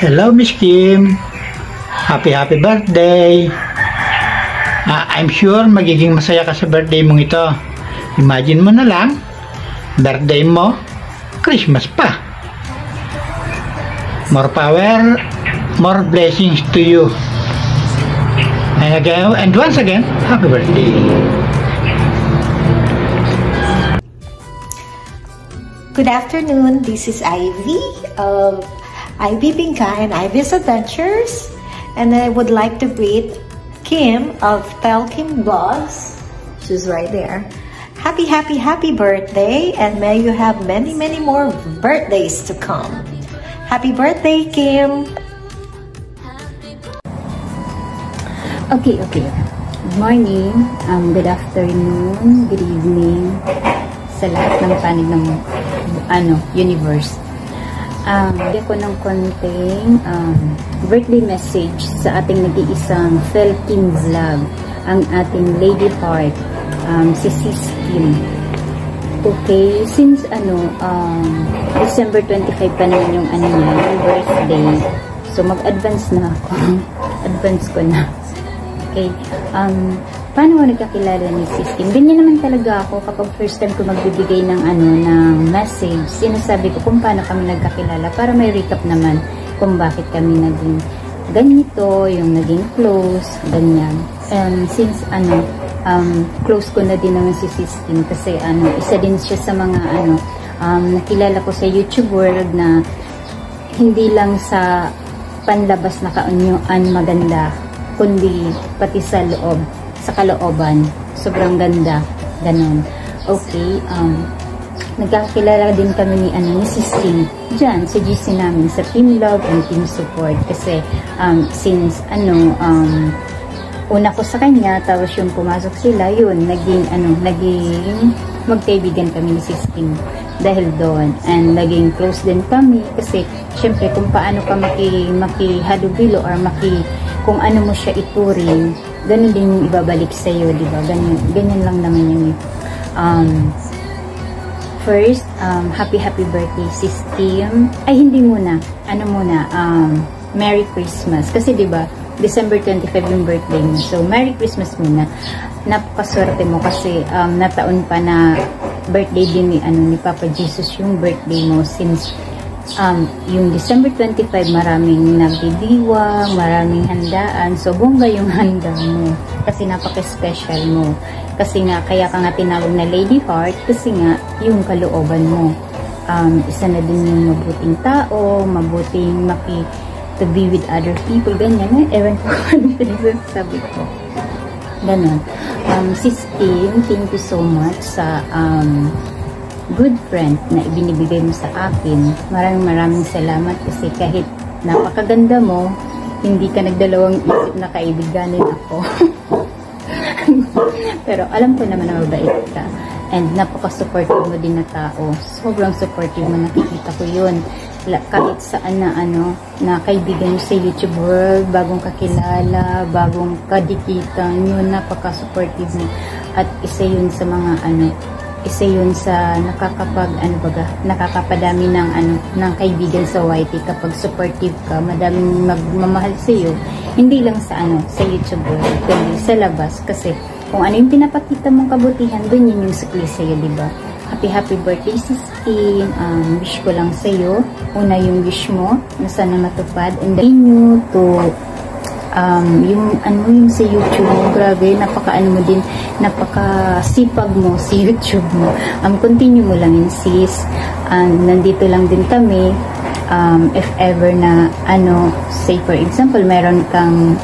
Hello, Miss Kim. Happy, happy birthday. Ah, I'm sure magiging masaya ka sa birthday mong ito. Imagine mo na lang, birthday mo, Christmas pa. More power, more blessings to you. And again, and once again, happy birthday. Good afternoon. This is Ivy of Ivy Binka and Ivy's Adventures. And I would like to greet Kim of Tell Kim Blogs. She's right there. Happy, happy, happy birthday. And may you have many, many more birthdays to come. Happy birthday, Kim. Okay, okay. Good morning, um, good afternoon, good evening sa lahat ng panig ng ano, universe. Um, ko ng konting um, birthday message sa ating nag-iisang Felkin Vlog, ang ating Lady Heart, um, si Sis Kim. Okay, since ano, um, December 25 pa naman yung ano niya, yung birthday, so mag-advance na ako. advance ko na. Okay. Um, paano ako nagkakilala ni Sis Kim? Ganyan naman talaga ako kapag first time ko magbibigay ng ano, ng message. Sinasabi ko kung paano kami nagkakilala para may recap naman kung bakit kami naging ganito, yung naging close, ganyan. And since ano, um, close ko na din naman si Sis Kim kasi ano, isa din siya sa mga ano, um, nakilala ko sa YouTube world na hindi lang sa panlabas na kaanyuan maganda kundi pati sa loob, sa kalooban. Sobrang ganda. Ganon. Okay, um, nagkakilala din kami ni, ano, ni Sis Kim dyan sa GC namin, sa Team Love and Team Support. Kasi, um, since, ano, um, una ko sa kanya, tapos yung pumasok sila, yun, naging, ano, naging magkaibigan kami ni Sis Kim dahil doon. And naging close din kami kasi, syempre, kung paano ka maki, makihalubilo or maki, kung ano mo siya ituring, ganun din yung ibabalik sa iyo, di ba? Ganyan, ganyan lang naman yung um, first, um, happy happy birthday sis Kim. Ay, hindi muna. Ano muna? Um, Merry Christmas. Kasi di ba December 25 yung birthday mo. So, Merry Christmas muna. Napakaswerte mo kasi um, nataon pa na birthday din ni, ano, ni Papa Jesus yung birthday mo since um, yung December 25 maraming nagdidiwa, maraming handaan. So, bongga yung handa mo. Kasi napaka-special mo. Kasi nga, kaya ka nga tinawag na Lady Heart kasi nga, yung kalooban mo. Um, isa na din yung mabuting tao, mabuting maki to be with other people, ganyan. Eh, ewan ko ano pinagsasabi ko. Ganon. Um, Sis Kim, thank you so much sa um, good friend na ibinibigay mo sa akin. Maraming maraming salamat kasi kahit napakaganda mo, hindi ka nagdalawang isip na kaibiganin ako. Pero alam ko naman na mabait ka. And napaka-supportive mo din na tao. Sobrang supportive mo, nakikita ko yun. Kahit saan na ano, na kaibigan mo sa YouTube world, bagong kakilala, bagong kadikitan, yun, napaka-supportive mo. At isa yun sa mga ano, isa yun sa nakakapag ano baga nakakapadami ng ano ng kaibigan sa YT kapag supportive ka madaming magmamahal sa iyo hindi lang sa ano sa YouTube kundi sa labas. Kasi kung ano yung pinapakita mong kabutihan dun yun yung sukli sa iyo di happy happy birthday sis Kim um, wish ko lang sa iyo una yung wish mo na sana matupad. And then you to um, yung ano yung sa YouTube mo, grabe, napaka ano mo din, napaka sipag mo sa YouTube mo. Um, continue mo lang yun sis. Um, nandito lang din kami. Um, if ever na ano, say for example, meron kang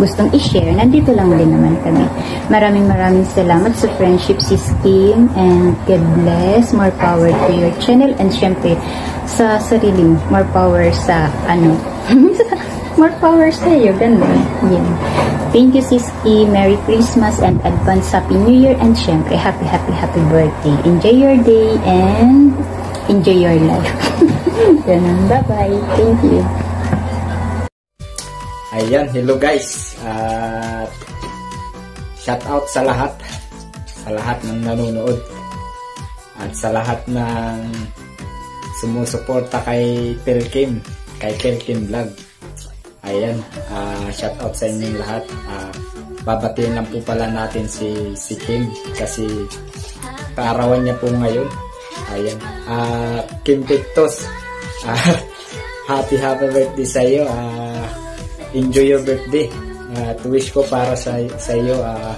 gustong i-share, nandito lang din naman kami. Maraming maraming salamat sa friendship sis Kim and God bless, more power to your channel and syempre sa sarili mo, more power sa ano, more power sa iyo, ganun. Yan. Thank you, Siski. Merry Christmas and advance Happy New Year and syempre, happy, happy, happy birthday. Enjoy your day and enjoy your life. ganun. Bye-bye. Thank you. Ayan, hello guys. At shout out sa lahat. Sa lahat ng nanonood. At sa lahat ng sumusuporta kay Phil Kim. Kay Phil Kim Vlog. Ayan, ah, shout out sa inyong lahat. Ah, babatiin lang po pala natin si, si Kim kasi kaarawan niya po ngayon. Ayan. Ah, Kim Pictos. Ah, happy happy birthday sa iyo. Ah, enjoy your birthday. At wish ko para sa sa iyo ah,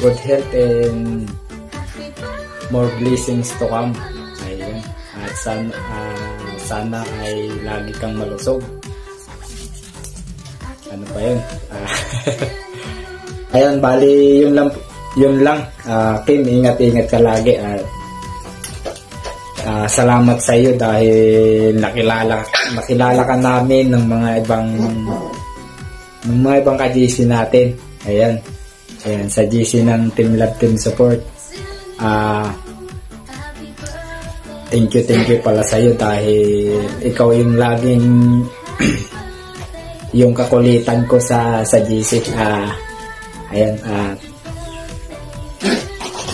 good health and more blessings to come. Ayan. At sana, ah, sana ay lagi kang malusog. Pa yun? Ah, Ayun, bali, yun lang, yun lang. Ah, Kim, ingat-ingat ka lagi. At ah, salamat sa iyo dahil nakilala, nakilala ka namin ng mga ibang ng mga ibang ka-GC natin. Ayan. Ayan, sa GC ng Team Love Team Support. Ah, thank you, thank you pala sa iyo dahil ikaw yung laging yung kakulitan ko sa sa GC. Ah, ayan, ah,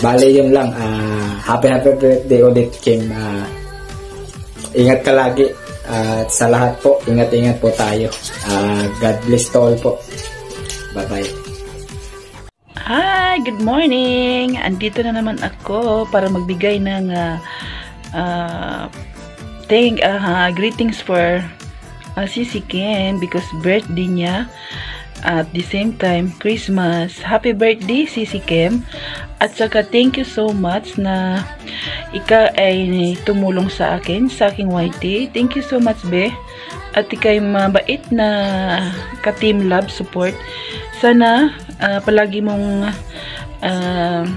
bale yun lang. Ah, happy happy birthday ulit, Kim. Ah, ingat ka lagi. At sa lahat po, ingat-ingat po tayo. Ah, God bless to all po. Bye-bye. Hi, good morning. Andito na naman ako para magbigay ng uh, uh, thank uh, greetings for uh, Sisi Kim because birthday niya at the same time Christmas. Happy birthday Sisi Kim. At saka thank you so much na ika ay tumulong sa akin sa aking YT. Thank you so much be. At ikay mabait na ka-team love support. Sana ah, palagi mong ah,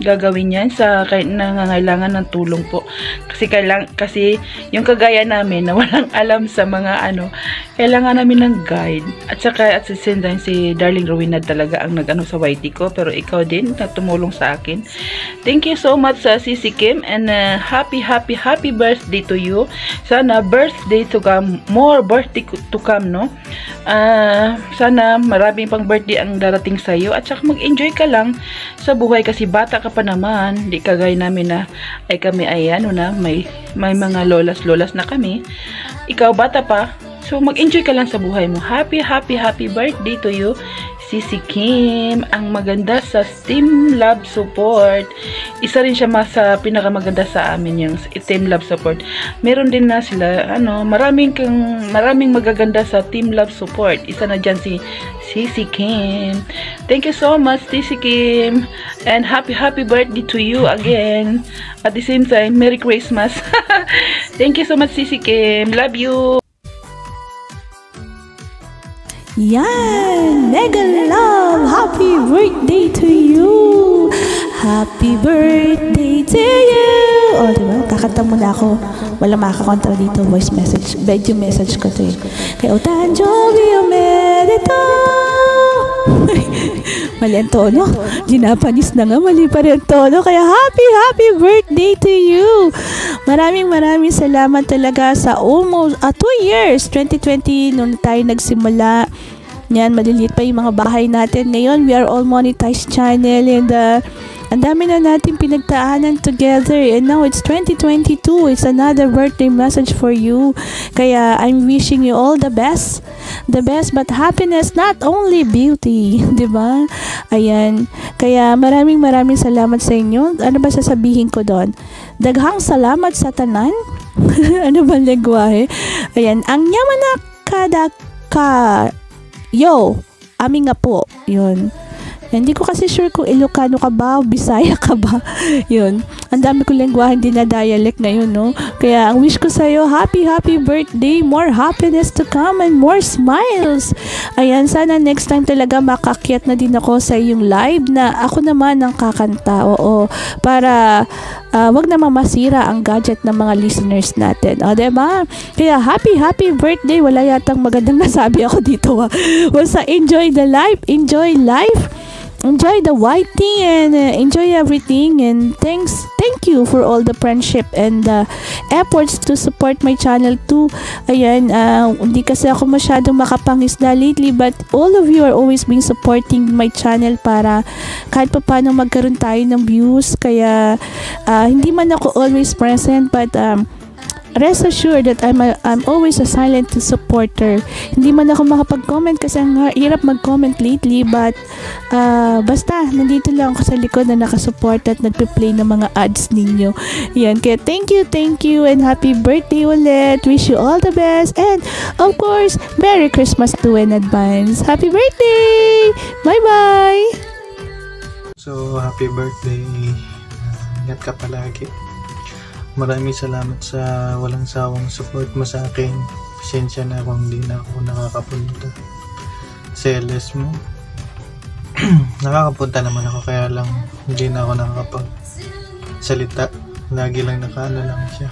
gagawin yan sa nangangailangan ng tulong po. Kasi kailang, kasi yung kagaya namin na walang alam sa mga ano, kailangan namin ng guide. At saka at time, si Darling Rowena talaga ang nag-ano sa YT ko. Pero ikaw din na tumulong sa akin. Thank you so much sa Sisi Kim and uh, happy, happy, happy birthday to you. Sana birthday to come, more birthday to come, no? Ah, sana maraming pang birthday ang darating sa iyo at saka mag-enjoy ka lang sa buhay kasi bata ka pa naman. Di kagaya namin na ay kami ay ano na may may mga lolas-lolas na kami. Ikaw bata pa. So mag-enjoy ka lang sa buhay mo. Happy happy happy birthday to you. Sisi Kim, ang maganda sa Team Love Support. Isa rin siya mas sa pinakamaganda sa amin yung Team Love Support. Meron din na sila, ano, maraming kang, maraming magaganda sa Team Love Support. Isa na dyan si Sisi Kim. Thank you so much, Sisi Kim. And happy, happy birthday to you again. At the same time, Merry Christmas. Thank you so much, Sisi Kim. Love you. Yan! Mega love! Happy birthday to you! Happy birthday to you! O, di ba? Kakanta muna ako. Wala makakontra dito. Voice message. Video message ko to eh. Kay Otanjobi Omerito! mali ang tono. Ginapanis na nga. Mali pa rin ang tono. Kaya happy, happy birthday to you! Maraming maraming salamat talaga sa almost uh, two years, 2020, nung tayo nagsimula. Yan, maliliit pa yung mga bahay natin. Ngayon, we are all monetized channel and uh, ang dami na natin pinagtaanan together. And now it's 2022 it's another birthday message for you. Kaya I'm wishing you all the best. The best but happiness not only beauty. Ba? Ayan. Kaya maraming maraming salamat sa inyo. Ano ba sasabihin ko doon? Daghang salamat sa tanan ano ba lengguwahe ayan. Ang yaman kada ka yo ami nga po. Yun hindi ko kasi sure kung Ilocano ka ba o Bisaya ka ba. Yun. Ang dami ko lengguwahan din na dialect ngayon, no? Kaya ang wish ko sa'yo, happy, happy birthday. More happiness to come and more smiles. Ayan, sana next time talaga makakyat na din ako sa iyong live na ako naman ang kakanta. Oo. Para ah, wag na mamasira ang gadget ng mga listeners natin. O, diba? Kaya happy, happy birthday. Wala yatang magandang nasabi ako dito. Basta enjoy the life. Enjoy life. Enjoy the whiting and uh, enjoy everything and thanks thank you for all the friendship and uh, efforts to support my channel too. Ayan uh, hindi kasi ako masyadong makapangisda lately but all of you are always been supporting my channel para kahit pa paano magkaroon tayo ng views. Kaya uh, hindi man ako always present but um, rest assured that I'm, a, I'm always a silent supporter. Hindi man ako makapag-comment kasi ang hirap mag-comment lately but uh, basta nandito lang ako sa likod na nakasupport at nagpe-play ng mga ads ninyo. Yan, kaya thank you, thank you and happy birthday ulit. Wish you all the best and of course, Merry Christmas to in advance. Happy birthday! Bye-bye! So, happy birthday. Ingat ka palagi. Maraming salamat sa walang sawang support mo sa akin. Pasensya na kung hindi na ako nakakapunta sa LS mo. nakakapunta naman ako kaya lang hindi na ako nakakapag salita. Lagi lang nakaano lang siya.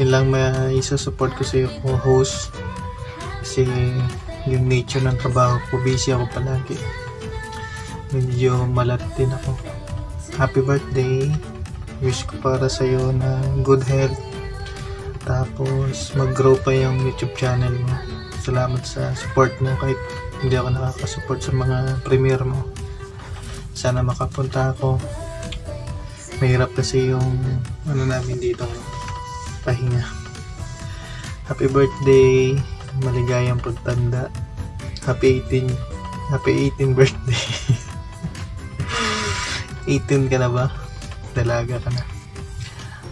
Yun lang may isa-support ko sa iyo ko host. Kasi yung nature ng trabaho ko, busy ako palagi. Medyo malat din ako. Happy birthday! Wish ko para sa iyo na good health. Tapos mag-grow pa yung YouTube channel mo. Salamat sa support mo kahit hindi ako nakaka-support sa mga premiere mo. Sana makapunta ako. Mahirap kasi yung ano namin dito pahinga. Happy birthday. Maligayang pagtanda. Happy 18 Happy 18 birthday. 18 ka na ba? Dalaga ka na.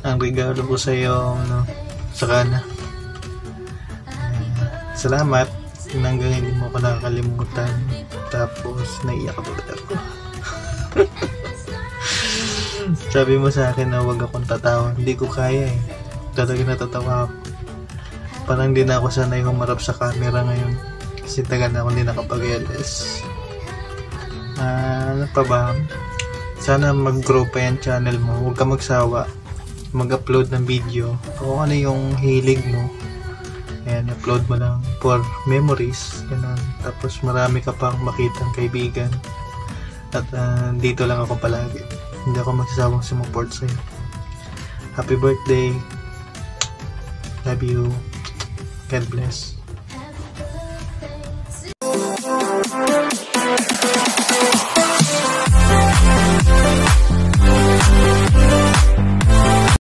Ang regalo ko sa iyo, ano, saka na. Uh, salamat. Hanggang hindi mo ko nakakalimutan. Tapos, naiyak ako ako. Sabi mo sa akin na huwag akong tatawa. Hindi ko kaya eh. Talaga natatawa ako. Parang hindi na ako sanay humarap sa camera ngayon. Kasi tagal na ako hindi nakapag-LS. Ah, ano pa ba? Sana mag-grow pa yung channel mo. Huwag ka magsawa. Mag-upload ng video. Kung ano yung hilig mo. Ayan, upload mo lang for memories. Ganun. Tapos marami ka pang makitang kaibigan. At uh, dito lang ako palagi. Hindi ako magsasawang sumuport sa'yo. Happy birthday. Love you. God bless.